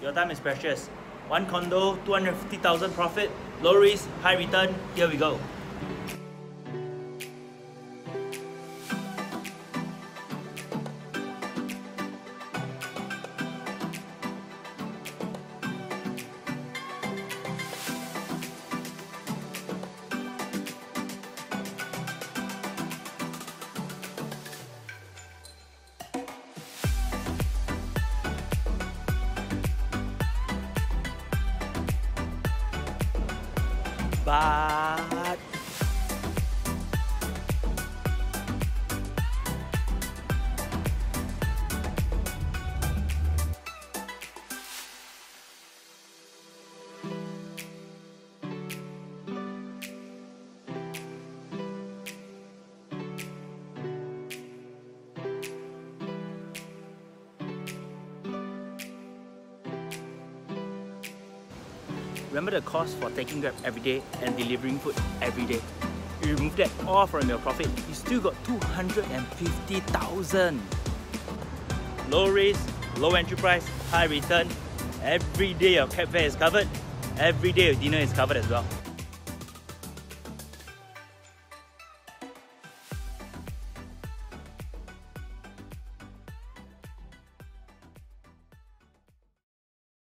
Your time is precious. One condo, 250,000 profit, low risk, high return. Here we go. But Remember the cost for taking Grab every day and delivering food every day. You remove that all from your profit, you still got 250,000. Low risk, low entry price, high return. Every day your cab fare is covered. Every day your dinner is covered as well.